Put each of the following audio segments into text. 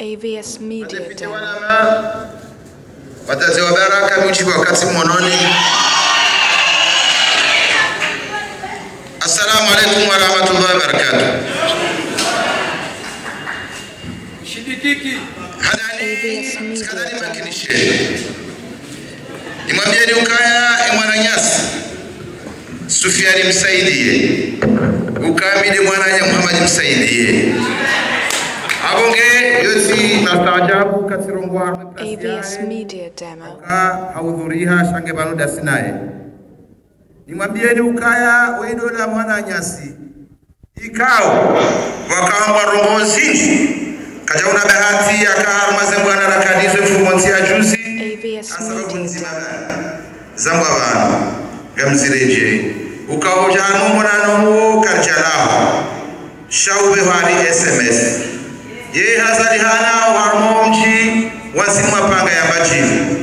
AVS Media Wazazi wa baraka miuchiva wakati mwanoni assalamu alaikum wa rahmatullahi wa barakatuh. Shidikiki. Hadani. Demo. makinishe imwambieni ukaya imwananyasi sufiani msaidie ukamide mwananya muhamadi msaidie abonge katsirongwa Media Demo. Hahudhuria shange banoda dasinaye. nimwambieni ukaya weidola mwana nyasi. Ikao wakahamba rongo zinji kaja una bahati akaharmaze bwana juzi. Asababu nzima. vanhu gamzireje. Karjalaho shauve hwari sms ye hazari hana uharmo mji wansimwa panga ya Demo.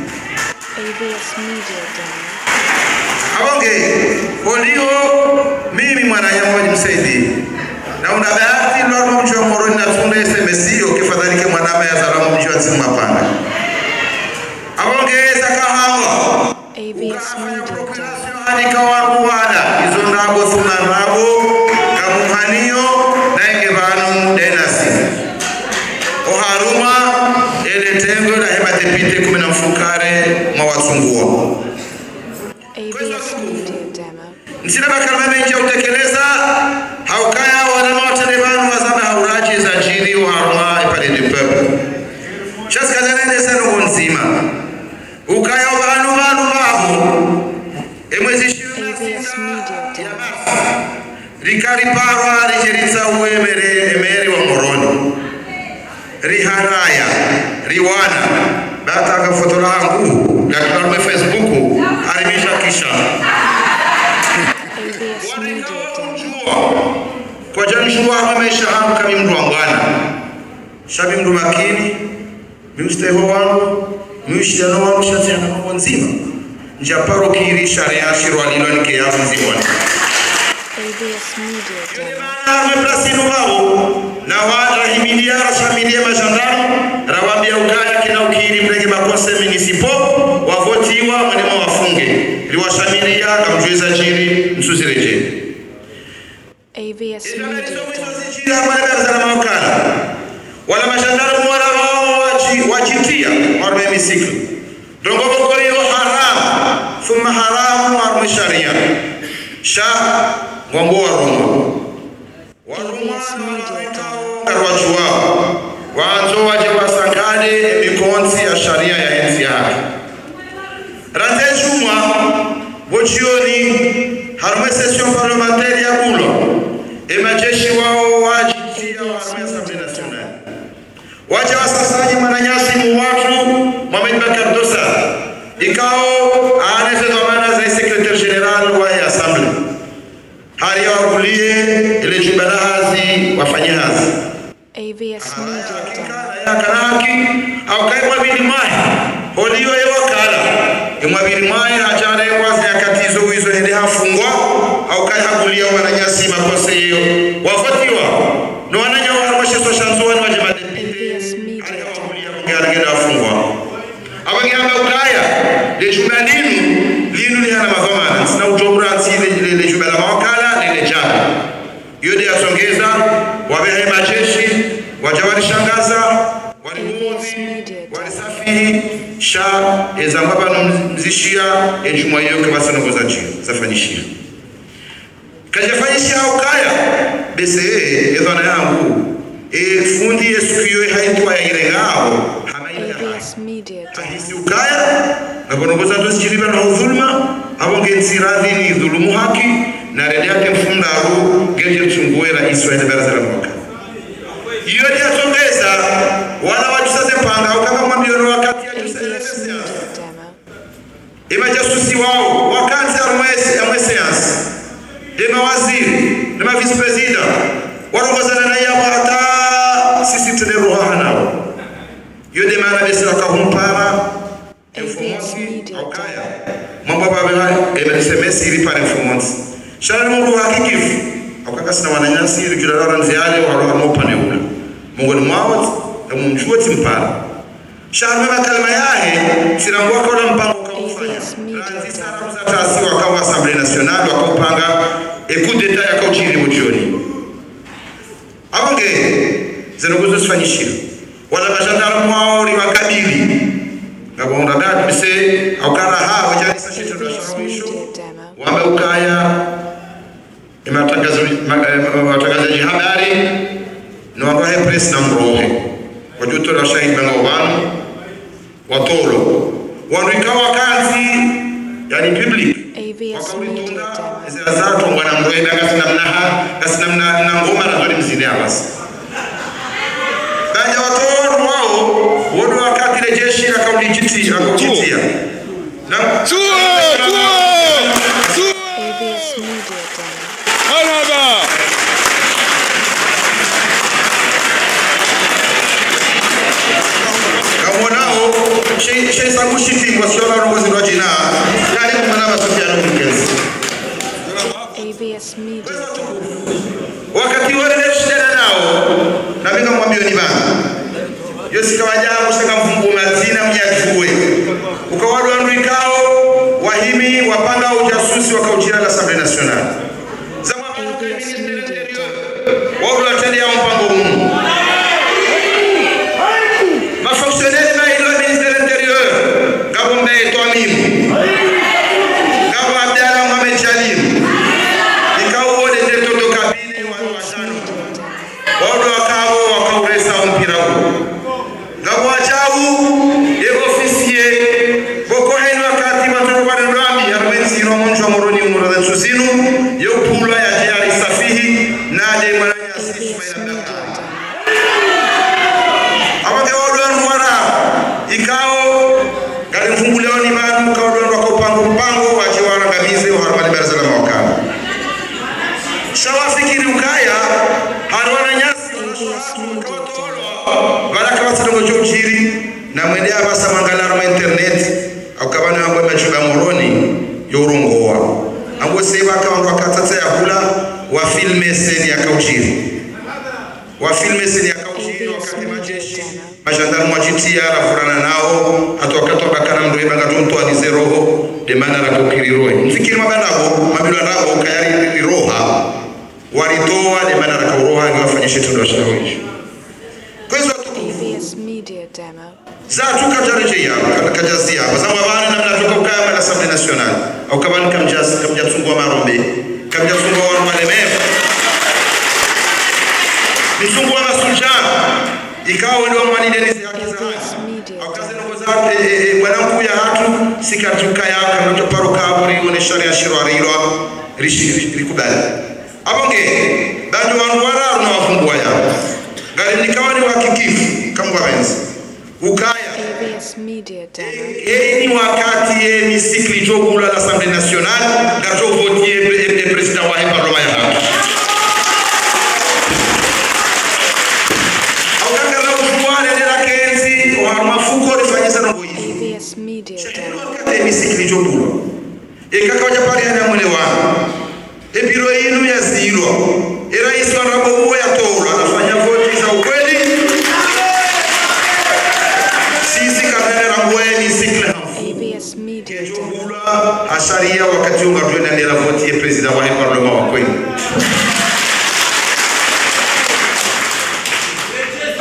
abonge kolio mimi mwananyamoji msaidi na una bahati lwarmo mji wa moroni natunda sms hiyo kifadhalike mwanama yazalamo mji wansimwa panga abonge zakahawa AVS Media Demo. anika waruwada izo ndago thuna rabo kamuhaniyo naenge vanu denasi ele tengo na hema tepite kumi na mfukare mwa watsungua AVS Media Demo. nsina bakalama menji ya utekeleza haukaya wanama watele vanu wazama hauraji za jiri oharuma ipale de peuple shasikazanende nuko nzima. Ukaya vanu vanu vavo emwezi Demo. rikariparwa richiritsa uemere emeri wa moroni riharaya riwana bataka foto langu gatularme facebook harimisha kisha Demo. kwa janishuwaha maisha hangu kami mndu wa mwana shabi mndu makini miusteho wangu miushidano wangu shatiana mambo nzima njaparo kiri sharia shirwalilwa nikeyavu nzimwani AVS Media Demo. ameplasino wao na warahimilia rashamilie majandamu rawambia ukaya kina ukiri mrege makose minisipo wavotiwa mwenema wafunge. Liwashamilia kamjuiza jiri msuzireje AVS Media. Wala majandamu wala wao waji- wajitia warme misiku misiklu dongobokoriyo haramu thumma haramu warme sharia. Sha ngwambo warongo AVS Karwachu wao wanzo waje wasangane emikonzi ya sharia ya enzi yake. Jumwa bochioni harumwe session parlementaire ya bulo emajeshi wao wajitia nationale waje wasasaji mananyasi muwatu Mohamed Bakar Dosa ikao aaneze dhamana za secretary general wa ya assemblée hali wakulie wafanye hazi AVS Media yakanaki kwa mwabili mai holiyo ewakala imwabili mai hajana ekwazi yakatizo wizo ende hafungwa aukai hakulia wananyasi makose hiyo. Wafatiwa. No wananya ali Demo. hawakulia hafungwa. Afungwa abangihamba ukaya lejuba linu. Linu lihana madhamana sina ujoburansi lejuba la mawakala lile jana. Yode yasongeza wabehe majeshi waja walishangaza walimuudhi walisafiri sha eza mbaba na mzishia ejumwa iyo kabasanogoza jio zafanyishia kajafanyishia ukaya bese edhana yangu. Efundi haituwa haitwa yairengao hamaile AVS ile Demo. ahisi ukaya ngakonongoza ndosijiriba na udhuluma abonge nsiradhi ni dhulumu haki na rede yake mfundaru geje wa ile baraza la mwaka iyo ndiyatsongeza wala wajusaze panga ukaka mwambiano wakati ya AVS jusa Media Demo. imajasusi wao wakanzi amwe seansi emawaziri nema vice president. Warongozana na yabo hata sisi tuneruhaha nao. Yo demana besi wakahumpara Media aukaya mambo babe emelisemesi iri pale mfumonzi shala mungu hakikifu aukaka sina wananyasi wa nziale waroha mopane ula mungoni mwao mumjue timpara sharme makalima yahe sirangwa kola mpango kaufanya AVS Media ranzi saramu za taasi wakawa assemblée nationale wakaupanga écoute d'état yakauchiri mujioni. Abonge zenokuzo sifanyishira wala mashandaru mwao limakabili ngabonda dadu bise aukara AVS shawisho Media Demo. wame ukaya watangazaji habari niwangahe press na mrohe wajutola shahidi shahid wanu watolo wanu ikawa kazi yani public. Wakaulitunda zira zatu mwana mrohe banga sinamnaha gasinamna na ngoma na zori mzini abasi baja watoro wao wodo wakati le jeshi akaulijitia akaujitia caballar. Tontoanize roho demana rakokiriroe mfikiri mabandako mabilwa ndako kayari riroha walitoa demana rakauroha ngiwafanyishe tundo shawishi kwa hizo AVS Media Demo. zatu kajarejea kajazia kwa sababu abana namna toka ukaya na Assemblée nationale au kabani kamjas kamjatsungwa marombe kamjatsungwa wa malemevu misungwa masulja ikawa ndio mwaninde ni haki za AVS haki Media. au kazi Demo. ndogo zake bwana mkuu ya hatu sikatuka yaka ndio paro kaburi one sharia shiro ilo rishi rikubali. Abonge bandu wandu wararu na wafungwa yao ngari nikawa ni wakikifu kamgwa wenzi ukaya. Wakati ni wakati ye jogula l'Assemblée nationale gato votie le président wa parlement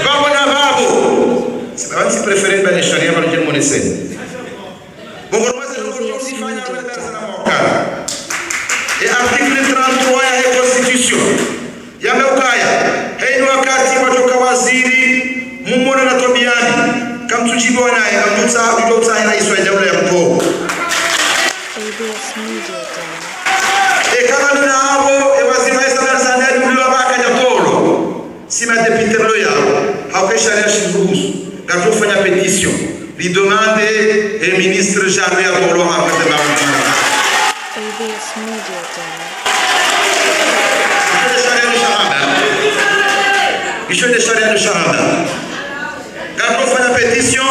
babo na babo sibabansi prefere bane sharia bano jen moneseni bongormaze fanya wakala e article 33 ya he constitution wakati waziri mumona na tobiani naye amutsa iswa jaula ya ministre jarwe ya tolo hakwetemaaa AVS Media Demo. Isho de sharia de shahada. Gakofanya petition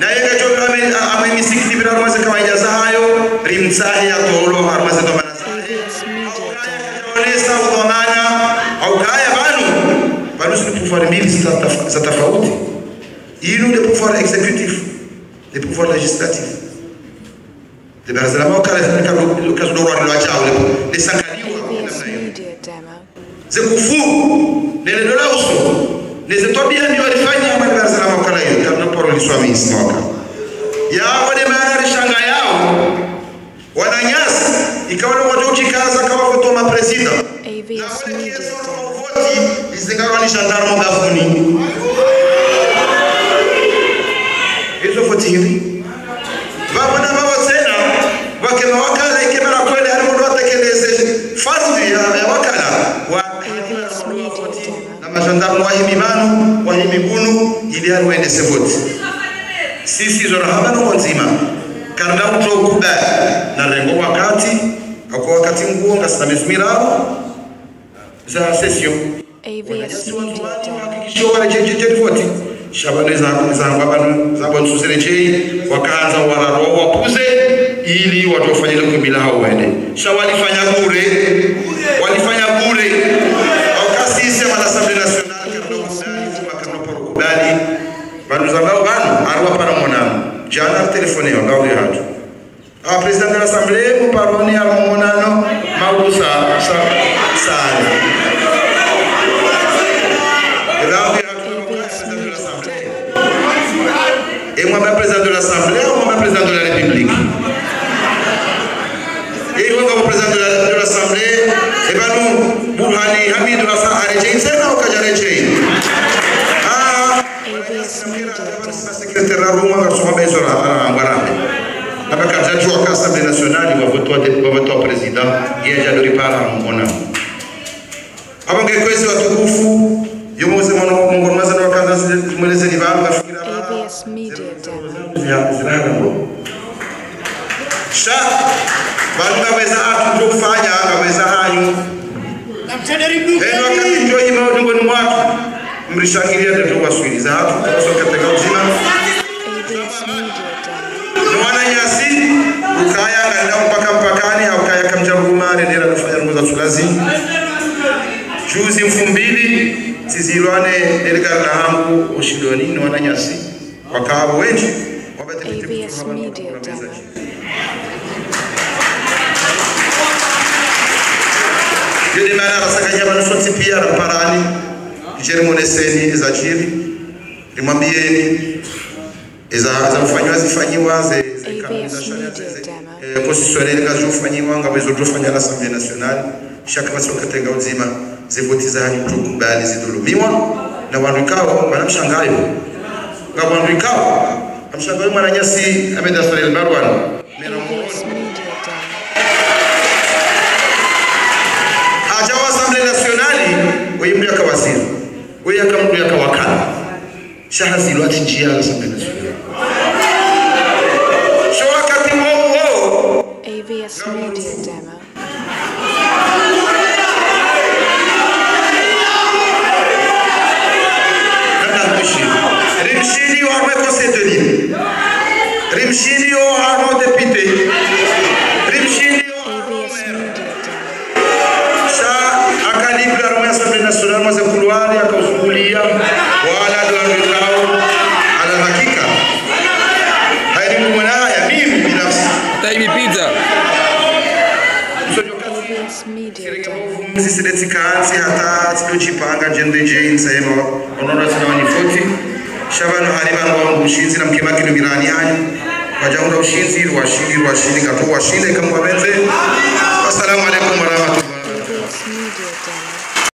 na yeye gachoka amemisikiti bila rumaze kawaida za hayo rimsahi ya tolo. AVS Media Demo. Onesa udhamana au kaya banu banu sini pufari mbili za tofauti le pouvoir exécutif le pouvoir législatif le baraza wakala kazodorwa lwa chawo lisangaliwa ABS namna hiyo. Media Demo. zekufu nene dola uso. Neze tobia ndio walifanya mali baraza la wakala hiyo. Kama poro liswamisi mwaka. Ya wale maana shanga yao. Wananyasi ikawa ni watu uchikaza kama voto ma president. Na Media Demo. izingawa ni gendarme gafuni hizo voti hivi vavona vavo tena vakema wakala ikemera kweli ari mundu atekeleze fardhi ya ya wakala wa ABS Media Demo. na magendarme wahimi vanu wahimi bunu ili ya uendese voti sisi zona havano nzima karna utokuba na rengo wakati ako wakati nguo ngasinamizmirao za session hakikisho walejejejerivoti shabane zangu wakaanza wararo wapuze ili watu wafanyile kumbila hao walifanya bure walifanya bure wakasisi ya malasamble national karnoporokubali vanhu zangao vanhu ari wapara monano jana telefoneo ngauri hatu. A president de l'assemblée muparoni ari mumonano mausa sana ngauri hatu ABS Media Demo. et moi-même président de l'Assemblée ABS Media Demo. sha bantu baweza atu ndio kufanya baweza hanyu eno wakati ndio hii maudi ngoni mwatu mrishangilia ndio waswiliza hatu katika uzima mwana nyasi ukaya nganda mpaka mpakani au kaya kamjarumane ndira kufanya ruza sulazi juzi mfumbili tizilwane ndelikana hangu ushindoni ni wananyasi wakabo wenji ABS Media Demo. mana maana rasakanya manusoti pia na parani jeri moneseni za jiri nimwambieni za za kufanywa zifanyiwa eh, constitutionnel kazofanyiwa ngabezo tofanya na Assemblée nationale shaka basi katenga uzima zivoti za tukubali zidhulumiwa. Na wanamshangayo ngabandu ikao amshangayo mwana nyasi amedastarel barwan mera ABS Media Demo. aja wa Assemblée nationale weyimdu yakawaziri we yakamdu yakawakala shahazilwa ati njia ya Assemblée nationale sho wakati huo. Huo Media Demo. Demo. zisiletsi hata tidocipanga njendeje insema onora zina wanifoti shavano hari vanhu vangu ushinzi na mkemakino mirani yanyu vajaura ushinzi rwashindi rwashindi ngato washinde kamwavenze assalamu alaikum warahmatullahi Demo.